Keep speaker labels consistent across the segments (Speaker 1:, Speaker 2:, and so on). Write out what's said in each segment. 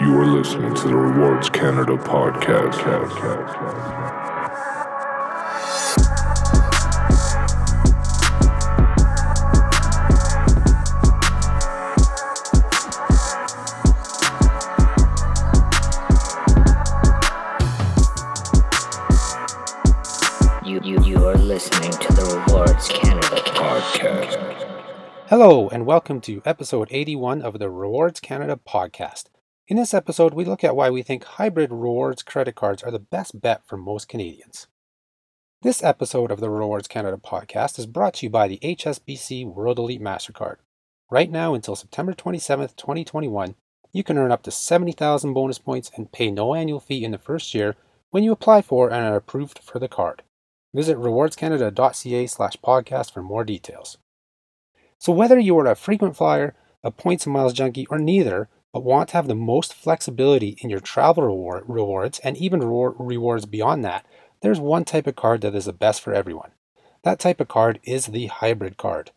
Speaker 1: You are listening to the Rewards Canada podcast.
Speaker 2: You, you, you are listening to the Rewards Canada
Speaker 1: Podcast.
Speaker 3: Hello, and welcome to episode 81 of the Rewards Canada podcast. In this episode, we look at why we think hybrid rewards credit cards are the best bet for most Canadians. This episode of the Rewards Canada podcast is brought to you by the HSBC World Elite MasterCard. Right now, until September 27th, 2021, you can earn up to 70,000 bonus points and pay no annual fee in the first year when you apply for and are approved for the card. Visit rewardscanada.ca slash podcast for more details. So whether you are a frequent flyer, a points and miles junkie, or neither, but want to have the most flexibility in your travel reward, rewards and even reward, rewards beyond that, there's one type of card that is the best for everyone. That type of card is the hybrid card.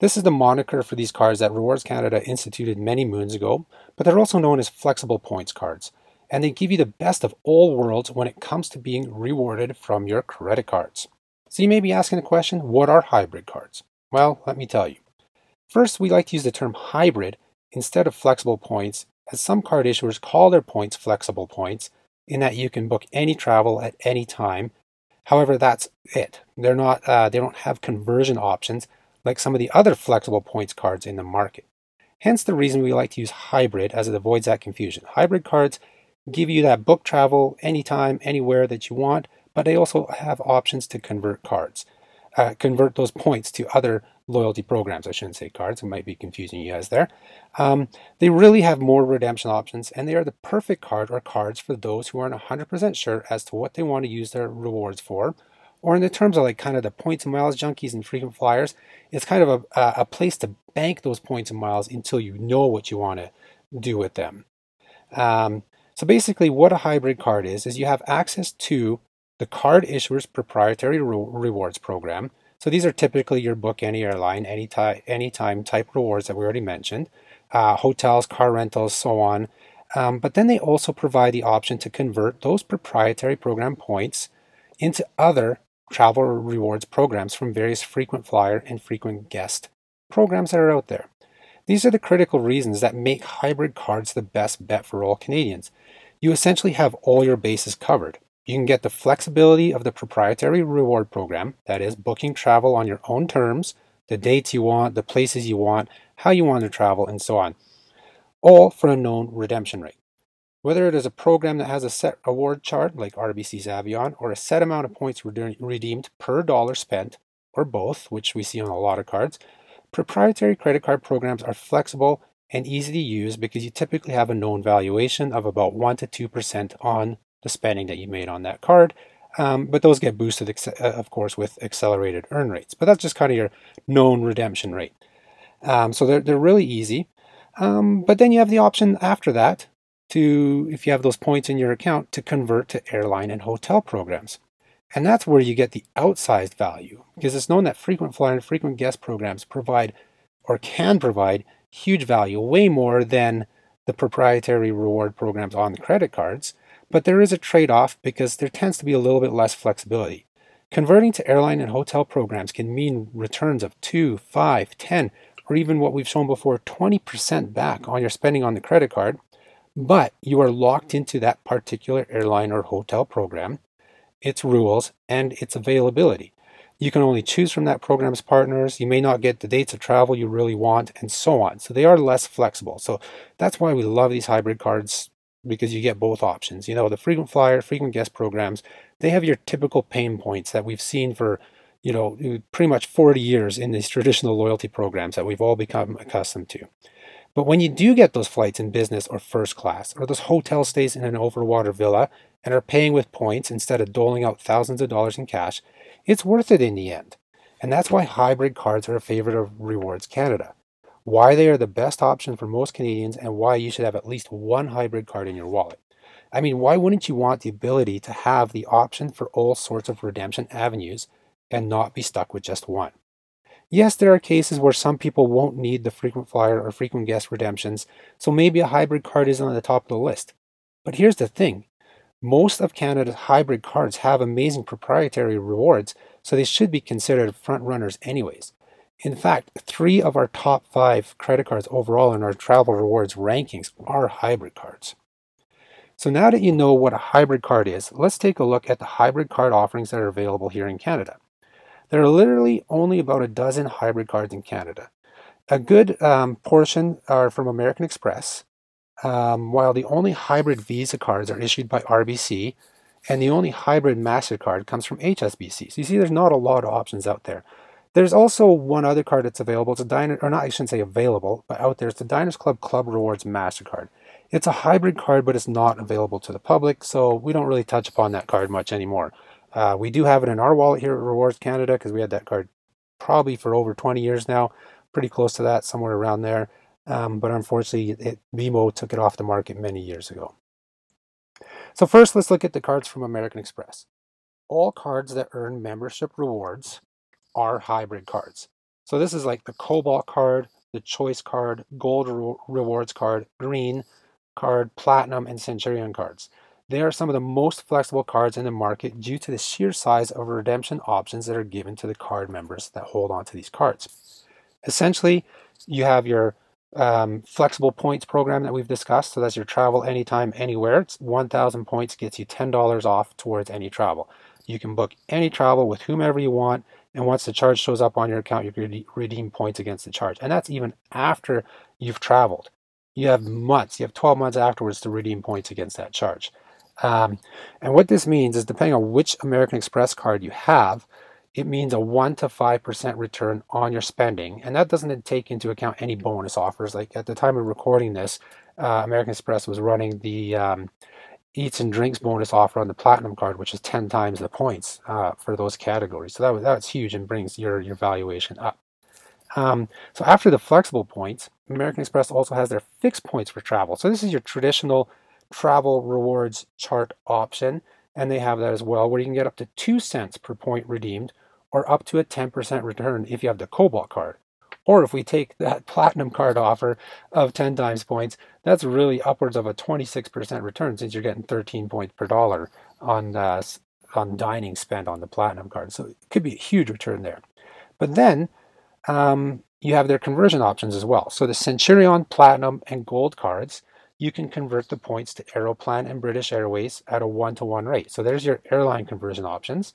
Speaker 3: This is the moniker for these cards that Rewards Canada instituted many moons ago, but they're also known as flexible points cards and they give you the best of all worlds when it comes to being rewarded from your credit cards. So you may be asking the question, what are hybrid cards? Well, let me tell you. First, we like to use the term hybrid instead of flexible points, as some card issuers call their points flexible points, in that you can book any travel at any time. However, that's it. They're not. Uh, they don't have conversion options like some of the other flexible points cards in the market. Hence, the reason we like to use hybrid, as it avoids that confusion. Hybrid cards give you that book travel anytime, anywhere that you want, but they also have options to convert cards, uh, convert those points to other loyalty programs. I shouldn't say cards, it might be confusing you guys there. Um, they really have more redemption options, and they are the perfect card or cards for those who aren't 100% sure as to what they want to use their rewards for. Or in the terms of like kind of the points and miles junkies and frequent flyers, it's kind of a, a place to bank those points and miles until you know what you want to do with them. Um, so basically what a hybrid card is, is you have access to the card issuer's proprietary re- rewards program. So these are typically your book any airline, any time, anytime type rewards that we already mentioned, uh, hotels, car rentals, so on. Um, but then they also provide the option to convert those proprietary program points into other travel rewards programs from various frequent flyer and frequent guest programs that are out there. These are the critical reasons that make hybrid cards the best bet for all Canadians. You essentially have all your bases covered. You can get the flexibility of the proprietary reward program, that is, booking travel on your own terms, the dates you want, the places you want, how you want to travel, and so on, all for a known redemption rate. Whether it is a program that has a set award chart like RBC's Avion or a set amount of points redeemed per dollar spent, or both, which we see on a lot of cards, Proprietary credit card programs are flexible and easy to use because you typically have a known valuation of about 1 to 2% on the spending that you made on that card. Um, but those get boosted, uh, of course, with accelerated earn rates. But that's just kind of your known redemption rate. Um, so they're, they're really easy. Um, but then you have the option after that to, if you have those points in your account, to convert to airline and hotel programs. And that's where you get the outsized value because it's known that frequent flyer and frequent guest programs provide or can provide huge value, way more than the proprietary reward programs on the credit cards. But there is a trade off because there tends to be a little bit less flexibility. Converting to airline and hotel programs can mean returns of 2, 5, 10, or even what we've shown before 20% back on your spending on the credit card, but you are locked into that particular airline or hotel program its rules, and its availability. You can only choose from that program's partners. You may not get the dates of travel you really want, and so on. So they are less flexible. So that's why we love these hybrid cards because you get both options. You know, the frequent flyer, frequent guest programs, they have your typical pain points that we've seen for, you know, pretty much 40 years in these traditional loyalty programs that we've all become accustomed to. But when you do get those flights in business or first class, or those hotel stays in an overwater villa, and are paying with points instead of doling out thousands of dollars in cash, it's worth it in the end. And that's why hybrid cards are a favorite of Rewards Canada. Why they are the best option for most Canadians, and why you should have at least one hybrid card in your wallet. I mean, why wouldn't you want the ability to have the option for all sorts of redemption avenues and not be stuck with just one? Yes, there are cases where some people won't need the frequent flyer or frequent guest redemptions, so maybe a hybrid card isn't on the top of the list. But here's the thing most of Canada's hybrid cards have amazing proprietary rewards, so they should be considered front runners, anyways. In fact, three of our top five credit cards overall in our travel rewards rankings are hybrid cards. So now that you know what a hybrid card is, let's take a look at the hybrid card offerings that are available here in Canada. There are literally only about a dozen hybrid cards in Canada. A good um, portion are from American Express, um, while the only hybrid Visa cards are issued by RBC, and the only hybrid MasterCard comes from HSBC. So you see, there's not a lot of options out there. There's also one other card that's available. It's a Diners, or not, I shouldn't say available, but out there. It's the Diners Club Club Rewards MasterCard. It's a hybrid card, but it's not available to the public, so we don't really touch upon that card much anymore. Uh, we do have it in our wallet here at Rewards Canada because we had that card probably for over 20 years now, pretty close to that, somewhere around there. Um, but unfortunately, it, BMO took it off the market many years ago. So first, let's look at the cards from American Express. All cards that earn membership rewards are hybrid cards. So this is like the Cobalt card, the Choice card, Gold Re- Rewards card, Green card, Platinum, and Centurion cards. They are some of the most flexible cards in the market due to the sheer size of redemption options that are given to the card members that hold on to these cards. Essentially, you have your um, flexible points program that we've discussed. So that's your travel anytime, anywhere. It's 1,000 points gets you $10 off towards any travel. You can book any travel with whomever you want and once the charge shows up on your account, you can redeem points against the charge. And that's even after you've traveled. You have months, you have 12 months afterwards to redeem points against that charge. Um, and what this means is depending on which American Express card you have, it means a 1 to 5% return on your spending. And that doesn't take into account any bonus offers. Like at the time of recording this, uh, American Express was running the um, eats and drinks bonus offer on the platinum card, which is 10 times the points uh, for those categories. So that was, that's huge and brings your, your valuation up. Um, so after the flexible points, American Express also has their fixed points for travel. So this is your traditional travel rewards chart option. And they have that as well, where you can get up to 2 cents per point redeemed or up to a 10% return if you have the Cobalt card. Or if we take that platinum card offer of 10 times points, that's really upwards of a 26% return since you're getting 13 points per dollar on uh, on dining spent on the platinum card. So it could be a huge return there. But then um, you have their conversion options as well. So the Centurion, Platinum, and Gold cards, you can convert the points to Aeroplan and British Airways at a one to one rate. So there's your airline conversion options.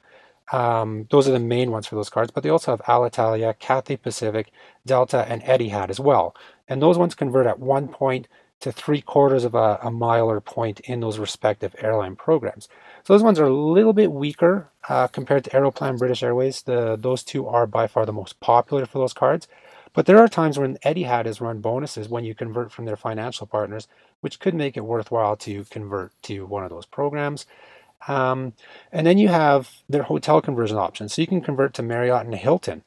Speaker 3: Um, those are the main ones for those cards, but they also have Alitalia, Cathay Pacific, Delta, and Etihad as well. And those ones convert at one point to three quarters of a, a mile or point in those respective airline programs. So those ones are a little bit weaker uh, compared to Aeroplan, British Airways. The, those two are by far the most popular for those cards. But there are times when Etihad has run bonuses when you convert from their financial partners, which could make it worthwhile to convert to one of those programs. Um, and then you have their hotel conversion options. So you can convert to Marriott and Hilton.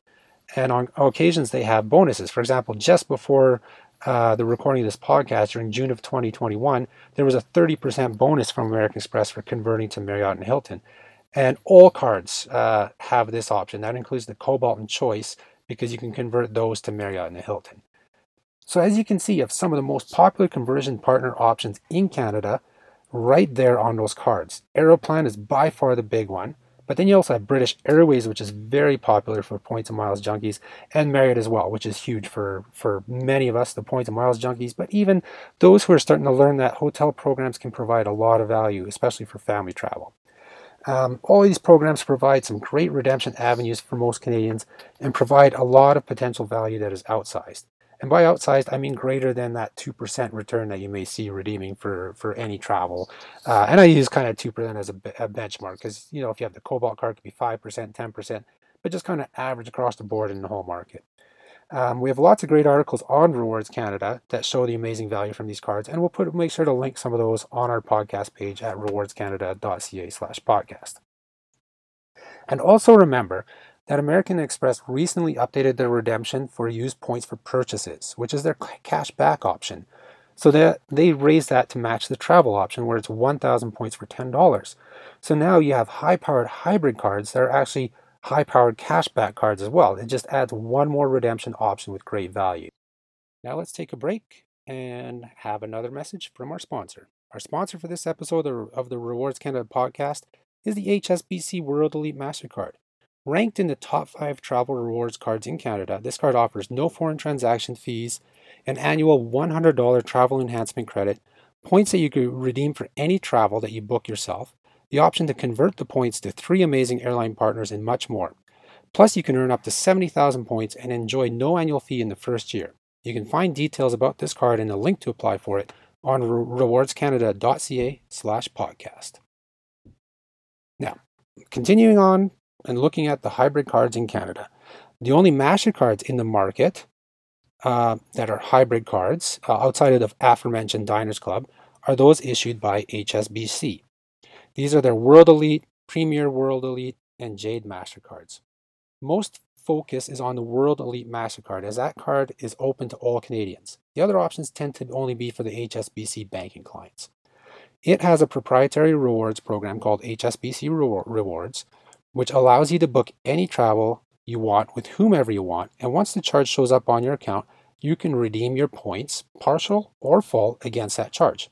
Speaker 3: And on occasions, they have bonuses. For example, just before uh, the recording of this podcast during June of 2021, there was a 30% bonus from American Express for converting to Marriott and Hilton. And all cards uh, have this option. That includes the Cobalt and Choice because you can convert those to Marriott and Hilton. So as you can see, of some of the most popular conversion partner options in Canada right there on those cards. Aeroplan is by far the big one. But then you also have British Airways, which is very popular for points and miles junkies, and Marriott as well, which is huge for, for many of us, the points and miles junkies, but even those who are starting to learn that hotel programs can provide a lot of value, especially for family travel. Um, all these programs provide some great redemption avenues for most Canadians and provide a lot of potential value that is outsized. And by outsized, I mean greater than that 2% return that you may see redeeming for, for any travel. Uh, and I use kind of 2% as a, a benchmark because, you know, if you have the Cobalt card, it could be 5%, 10%, but just kind of average across the board in the whole market. Um, we have lots of great articles on Rewards Canada that show the amazing value from these cards, and we'll put make sure to link some of those on our podcast page at rewardscanada.ca slash podcast. And also remember that American Express recently updated their redemption for used points for purchases, which is their cash back option. So that they raised that to match the travel option where it's 1,000 points for $10. So now you have high powered hybrid cards that are actually high powered cashback cards as well. It just adds one more redemption option with great value. Now let's take a break and have another message from our sponsor. Our sponsor for this episode of the Rewards Canada podcast is the HSBC World Elite MasterCard. Ranked in the top five travel rewards cards in Canada, this card offers no foreign transaction fees, an annual $100 travel enhancement credit, points that you can redeem for any travel that you book yourself, the option to convert the points to three amazing airline partners, and much more. Plus, you can earn up to 70,000 points and enjoy no annual fee in the first year. You can find details about this card and a link to apply for it on rewardscanada.ca slash podcast. Now, continuing on and looking at the hybrid cards in Canada, the only MasterCards in the market uh, that are hybrid cards uh, outside of the aforementioned Diners Club are those issued by HSBC. These are their World Elite, Premier World Elite, and Jade MasterCards. Most focus is on the World Elite MasterCard as that card is open to all Canadians. The other options tend to only be for the HSBC banking clients. It has a proprietary rewards program called HSBC Rewards, which allows you to book any travel you want with whomever you want. And once the charge shows up on your account, you can redeem your points, partial or full, against that charge.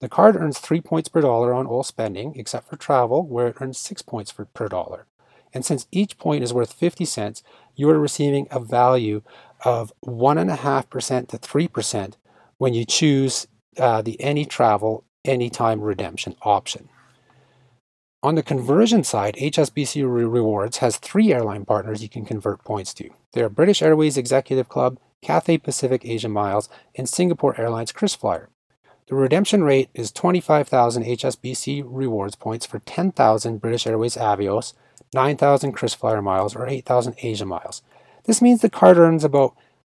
Speaker 3: The card earns 3 points per dollar on all spending, except for travel, where it earns 6 points for, per dollar. And since each point is worth 50 cents, you are receiving a value of 1.5% to 3% when you choose uh, the any travel, anytime redemption option. On the conversion side, HSBC Rewards has three airline partners you can convert points to. They are British Airways Executive Club, Cathay Pacific Asia Miles, and Singapore Airlines KrisFlyer. The redemption rate is 25,000 HSBC rewards points for 10,000 British Airways Avios, 9,000 KrisFlyer miles, or 8,000 Asia miles. This means the card earns about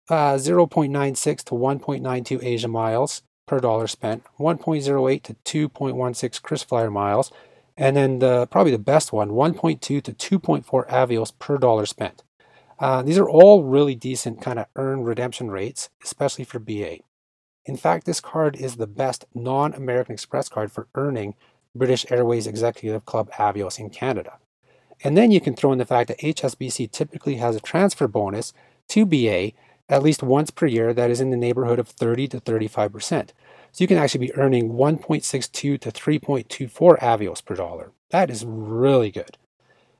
Speaker 3: uh, 0.96 to 1.92 Asia miles per dollar spent, 1.08 to 2.16 KrisFlyer miles, and then the, probably the best one, 1.2 to 2.4 Avios per dollar spent. Uh, these are all really decent kind of earned redemption rates, especially for BA. In fact, this card is the best non American Express card for earning British Airways Executive Club Avios in Canada. And then you can throw in the fact that HSBC typically has a transfer bonus to BA at least once per year that is in the neighborhood of 30 to 35%. So you can actually be earning 1.62 to 3.24 Avios per dollar. That is really good.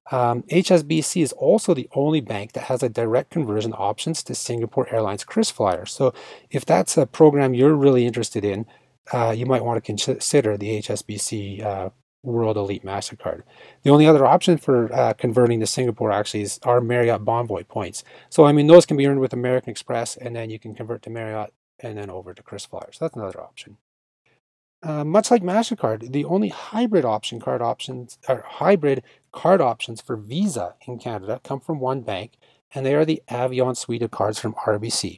Speaker 3: Um, HSBC is also the only bank that has a direct conversion options to Singapore Airlines KrisFlyer. So if that's a program you're really interested in, uh, you might want to consider the HSBC uh, World Elite MasterCard. The only other option for uh, converting to Singapore actually is our Marriott Bonvoy points. So, I mean, those can be earned with American Express, and then you can convert to Marriott and then over to KrisFlyer. So that's another option. Uh, much like MasterCard, the only hybrid option card options or hybrid card options for Visa in Canada come from one bank, and they are the Avion suite of cards from RBC.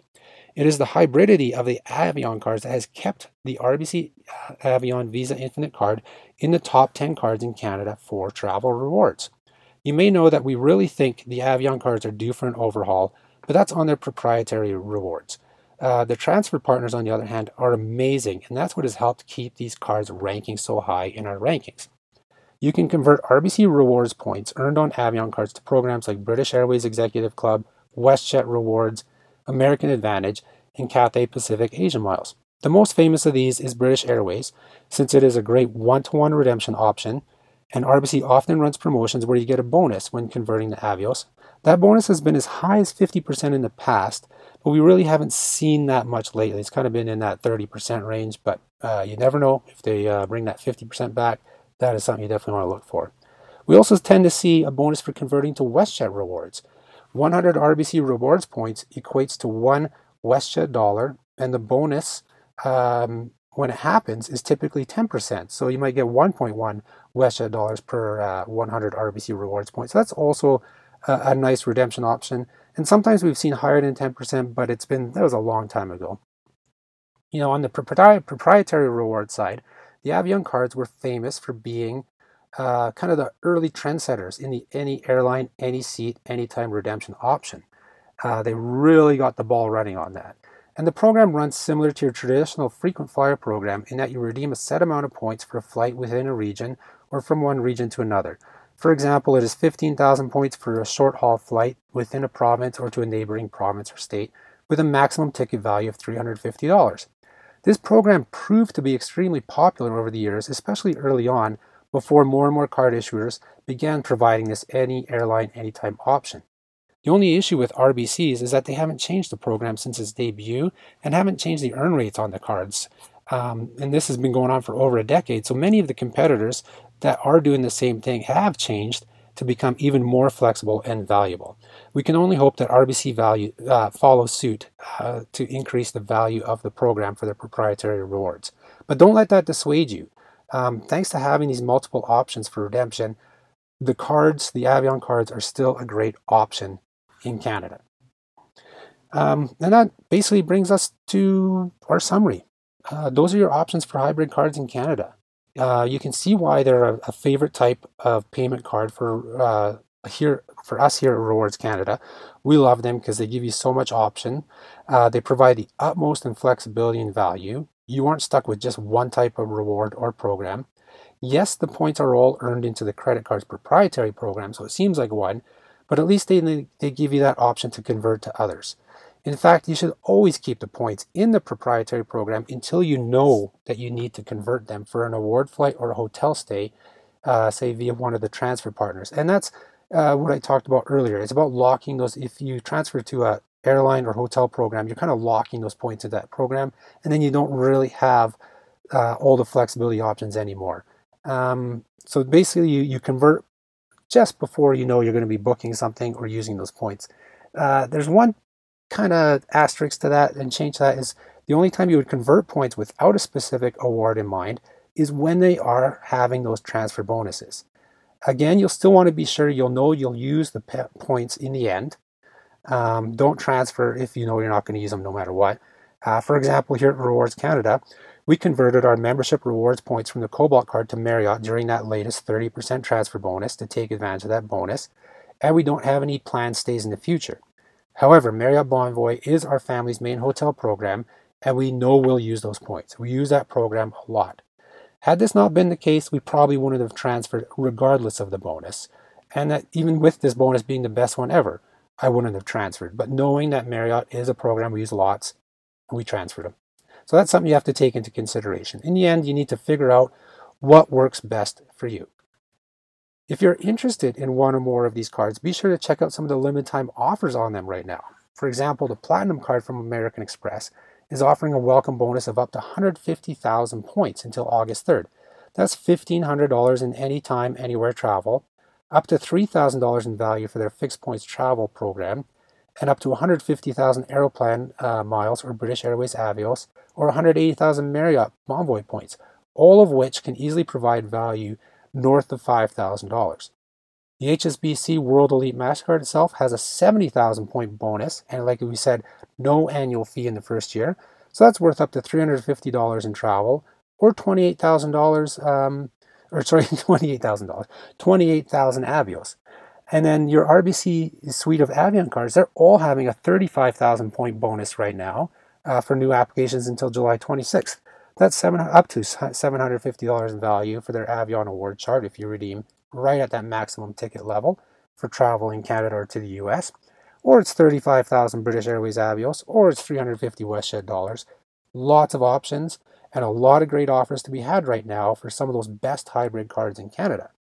Speaker 3: It is the hybridity of the Avion cards that has kept the RBC uh, Avion Visa Infinite card in the top 10 cards in Canada for travel rewards. You may know that we really think the Avion cards are due for an overhaul, but that's on their proprietary rewards. Uh, the transfer partners, on the other hand, are amazing, and that's what has helped keep these cards ranking so high in our rankings. You can convert RBC rewards points earned on Avion cards to programs like British Airways Executive Club, WestJet Rewards, American AAdvantage, and Cathay Pacific Asia Miles. The most famous of these is British Airways, since it is a great one to one redemption option, and RBC often runs promotions where you get a bonus when converting to Avios. That bonus has been as high as 50% in the past, but we really haven't seen that much lately. It's kind of been in that 30% range, but uh, you never know if they uh, bring that 50% back. That is something you definitely want to look for. We also tend to see a bonus for converting to WestJet rewards. 100 RBC rewards points equates to one WestJet dollar, and the bonus um, when it happens is typically 10%. So you might get 1.1 WestJet dollars per uh, 100 RBC rewards points. So that's also a, a nice redemption option. And sometimes we've seen higher than 10%, but it's been, that was a long time ago. You know, on the proprietary reward side, the Avion cards were famous for being uh, kind of the early trendsetters in the any airline, any seat, anytime redemption option. Uh, they really got the ball running on that. And the program runs similar to your traditional frequent flyer program in that you redeem a set amount of points for a flight within a region or from one region to another. For example, it is 15,000 points for a short haul flight within a province or to a neighboring province or state with a maximum ticket value of $350. This program proved to be extremely popular over the years, especially early on, before more and more card issuers began providing this any airline anytime option. The only issue with RBCs is that they haven't changed the program since its debut and haven't changed the earn rates on the cards. Um, and this has been going on for over a decade. So many of the competitors that are doing the same thing have changed to become even more flexible and valuable. We can only hope that RBC value uh, follows suit uh, to increase the value of the program for their proprietary rewards. But don't let that dissuade you. Um, thanks to having these multiple options for redemption, the cards, the Avion cards, are still a great option in Canada. Um, and that basically brings us to our summary. Uh, those are your options for hybrid cards in Canada. Uh, you can see why they're a, a, favorite type of payment card for uh, here for us here at Rewards Canada. We love them because they give you so much option. Uh, they provide the utmost in flexibility and value. You aren't stuck with just one type of reward or program. Yes, the points are all earned into the credit card's proprietary program, so it seems like one, but at least they, they give you that option to convert to others. In fact, you should always keep the points in the proprietary program until you know that you need to convert them for an award flight or a hotel stay, uh, say via one of the transfer partners. And that's uh, what I talked about earlier. It's about locking those. If you transfer to a airline or hotel program, you're kind of locking those points into that program, and then you don't really have uh, all the flexibility options anymore. Um, so basically, you, you convert just before you know you're going to be booking something or using those points. Uh, there's one kind of asterisk to that and change that is the only time you would convert points without a specific award in mind is when they are having those transfer bonuses. Again, you'll still want to be sure you'll know you'll use the points in the end. Um, don't transfer if you know you're not going to use them no matter what. Uh, for example, here at Rewards Canada, we converted our membership rewards points from the Cobalt card to Marriott during that latest 30% transfer bonus to take advantage of that bonus, and we don't have any planned stays in the future. However, Marriott Bonvoy is our family's main hotel program, and we know we'll use those points. We use that program a lot. Had this not been the case, we probably wouldn't have transferred regardless of the bonus, and that even with this bonus being the best one ever, I wouldn't have transferred. But knowing that Marriott is a program we use lots, we transferred them. So that's something you have to take into consideration. In the end, you need to figure out what works best for you. If you're interested in one or more of these cards, be sure to check out some of the limited time offers on them right now. For example, the Platinum card from American Express is offering a welcome bonus of up to 150,000 points until August 3rd. That's $1,500 in any time, anywhere travel, up to $3,000 in value for their fixed points travel program, and up to 150,000 Aeroplan uh, miles or British Airways Avios, or 180,000 Marriott Bonvoy points, all of which can easily provide value north of $5,000. The HSBC World Elite MasterCard itself has a 70,000 point bonus, and like we said, no annual fee in the first year. So that's worth up to $350 in travel, or $28,000, um, or sorry, $28,000, 28,000 Avios. And then your RBC suite of Avion cards, they're all having a 35,000 point bonus right now uh, for new applications until July 26th. That's seven, up to $750 in value for their Avion award chart if you redeem right at that maximum ticket level for travel in Canada or to the US. Or it's 35,000 British Airways Avios, or it's 350 WestJet dollars. Lots of options and a lot of great offers to be had right now for some of those best hybrid cards in Canada.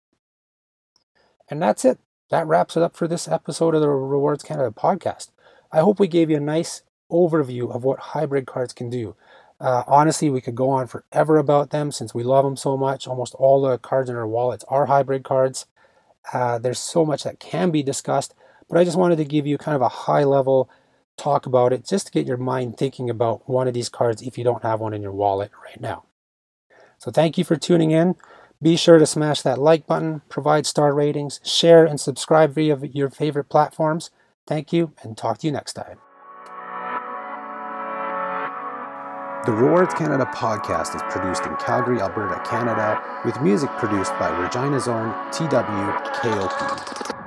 Speaker 3: And that's it that wraps it up for this episode of the Rewards Canada podcast. I hope we gave you a nice overview of what hybrid cards can do. Uh, honestly, we could go on forever about them since we love them so much. Almost all the cards in our wallets are hybrid cards. Uh, there's so much that can be discussed, but I just wanted to give you kind of a high level talk about it just to get your mind thinking about one of these cards if you don't have one in your wallet right now. So, thank you for tuning in. Be sure to smash that like button, provide star ratings, share, and subscribe via your favorite platforms. Thank you, and talk to you next time. The Rewards Canada podcast is produced in Calgary, Alberta, Canada, with music produced by Regina's own TWKOP.